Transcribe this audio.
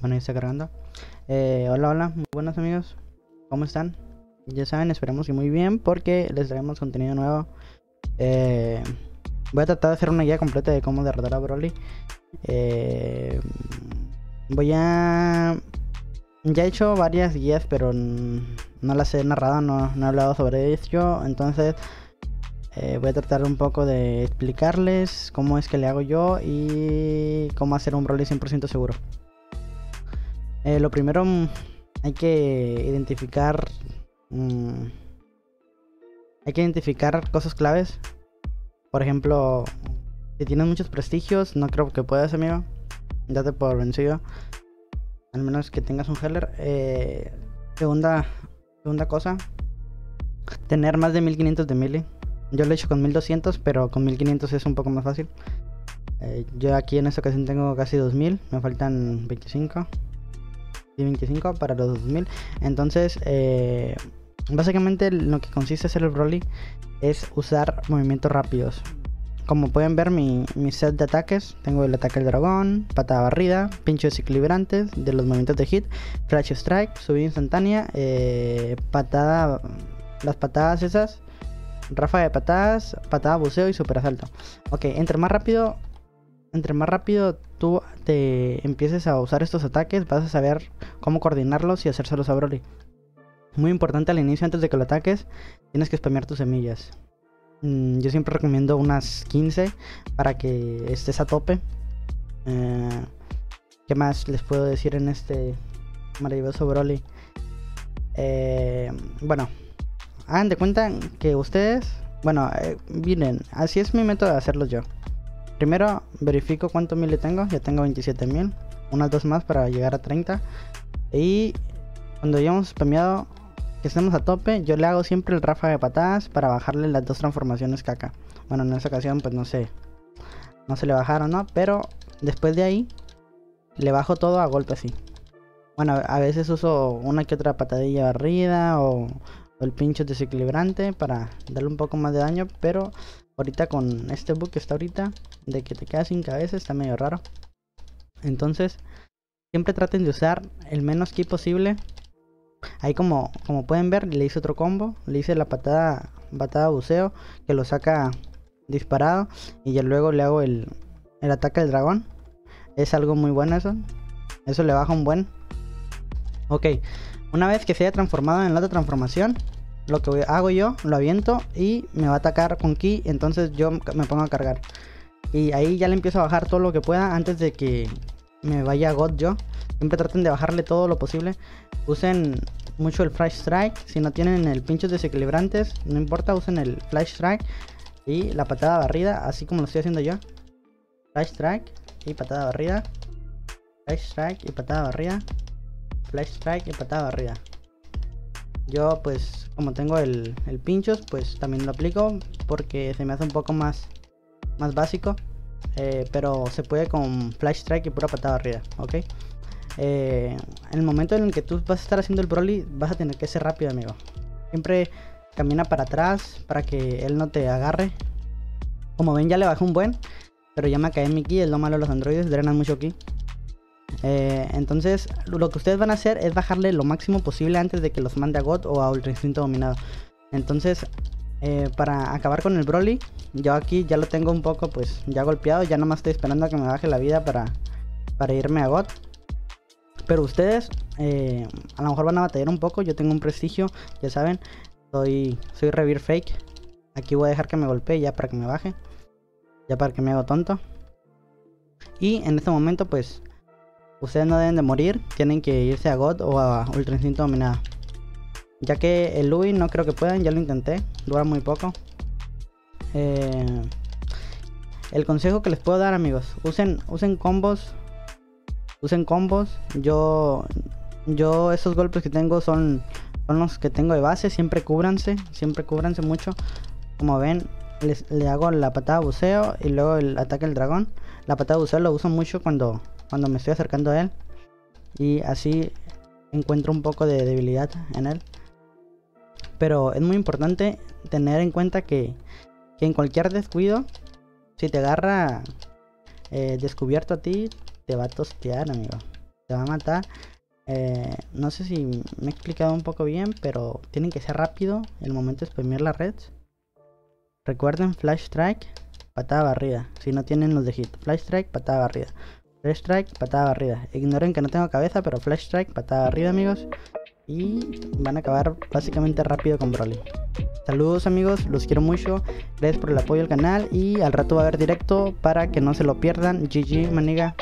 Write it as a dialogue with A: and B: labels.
A: Bueno, ya está cargando. Eh, hola, hola, muy buenos amigos. ¿Cómo están? Ya saben, esperamos que muy bien porque les traemos contenido nuevo. Eh, voy a tratar de hacer una guía completa de cómo derrotar a Broly. Eh, voy a... Ya he hecho varias guías, pero no las he narrado, no, no he hablado sobre ello. Entonces eh, voy a tratar un poco de explicarles cómo es que le hago yo y cómo hacer un Broly 100% seguro. Eh, lo primero mm, hay que identificar. mm, hay que identificar cosas claves. Por ejemplo, si tienes muchos prestigios, no creo que puedas, amigo. Date por vencido. Al menos que tengas un healer. Eh, segunda, segunda cosa. Tener más de 1500 de melee. Yo lo he hecho con 1200, pero con 1500 es un poco más fácil. Eh, yo aquí en esta ocasión tengo casi 2000. Me faltan 25 y 25 para los 2000. Entonces, eh, básicamente lo que consiste hacer el Broly es usar movimientos rápidos. Como pueden ver, mi, mi set de ataques: tengo el ataque del dragón, patada barrida, pinchos equilibrantes de los movimientos de hit, flash strike, subida instantánea, eh, patada, las patadas esas, ráfaga de patadas, patada buceo y super asalto. Ok, entre más rápido entre más rápido tú te empieces a usar estos ataques, vas a saber cómo coordinarlos y hacérselos a Broly. Muy importante al inicio, antes de que lo ataques, tienes que spamear tus semillas. Mm, yo siempre recomiendo unas 15 para que estés a tope. Eh, ¿Qué más les puedo decir en este maravilloso Broly? Eh, bueno, hagan de cuenta que ustedes, bueno, eh, miren, así es mi método de hacerlos yo. Primero verifico cuánto mil le tengo. Ya tengo 27 mil. Unas dos más para llegar a 30. Y cuando ya hemos spameado que estemos a tope, yo le hago siempre el ráfaga de patadas para bajarle las dos transformaciones caca. Bueno, en esta ocasión pues no sé. No se le bajaron, ¿no? Pero después de ahí le bajo todo a golpe así. Bueno, a veces uso una que otra patadilla barrida o, el pincho desequilibrante para darle un poco más de daño, pero ahorita con este bug que está ahorita de que te quedas sin cabeza está medio raro. Entonces, siempre traten de usar el menos ki posible. Ahí como, como pueden ver, le hice otro combo. Le hice la patada, patada buceo, que lo saca disparado. Y ya luego le hago el, el ataque del dragón. Es algo muy bueno eso. Eso le baja un buen. Ok, una vez que se haya transformado en la otra transformación, lo que hago yo, lo aviento y me va a atacar con ki, entonces yo me pongo a cargar. Y ahí ya le empiezo a bajar todo lo que pueda antes de que me vaya a God yo. Siempre traten de bajarle todo lo posible. Usen mucho el Flash Strike. Si no tienen el pinchos desequilibrantes, no importa, usen el Flash Strike y la patada barrida, así como lo estoy haciendo yo. Flash Strike y patada barrida. Flash Strike y patada barrida. Flash Strike y patada barrida. Yo pues como tengo el, el pinchos pues también lo aplico porque se me hace un poco más, más básico. eh, pero se puede con Flash Strike y pura patada arriba, ¿ok? Eh, en el momento en el que tú vas a estar haciendo el Broly vas a tener que ser rápido amigo. Siempre camina para atrás para que él no te agarre. Como ven ya le bajé un buen. Pero ya me caí en mi ki, es lo malo de los androides, drenan mucho ki. Eh, entonces, lo que ustedes van a hacer es bajarle lo máximo posible antes de que los mande a God o a Ultra Instinto Dominado. Entonces, eh, para acabar con el Broly, yo aquí ya lo tengo un poco, pues ya golpeado. Ya nomás estoy esperando a que me baje la vida para, para irme a God. Pero ustedes, eh, a lo mejor van a batallar un poco. Yo tengo un prestigio, ya saben. Soy, soy Revir Fake. Aquí voy a dejar que me golpee ya para que me baje. Ya para que me haga tonto. Y en este momento, pues ustedes no deben de morir, tienen que irse a God o a Ultra Instinto Dominada. Ya que el Louis no creo que puedan, ya lo intenté, dura muy poco. Eh, el consejo que les puedo dar amigos, usen, usen combos, usen combos. Yo, yo esos golpes que tengo son, son los que tengo de base, siempre cúbranse, siempre cúbranse mucho. Como ven, les, le hago la patada buceo y luego el ataque del dragón. La patada buceo lo uso mucho cuando, cuando me estoy acercando a él. Y así encuentro un poco de debilidad en él. Pero es muy importante tener en cuenta que, en cualquier descuido, si te agarra eh, descubierto a ti, te va a tostear, amigo. Te va a matar. Eh, no sé si me he explicado un poco bien, pero tienen que ser rápido el momento de exprimir la red. Recuerden, Flash Strike, patada barrida. Si no tienen los de hit. Flash Strike, patada barrida. Flash Strike, patada barrida. Ignoren que no tengo cabeza, pero Flash Strike, patada barrida, amigos. Y van a acabar básicamente rápido con Broly. Saludos amigos, los quiero mucho. Gracias por el apoyo al canal y al rato va a haber directo para que no se lo pierdan. GG, maniga.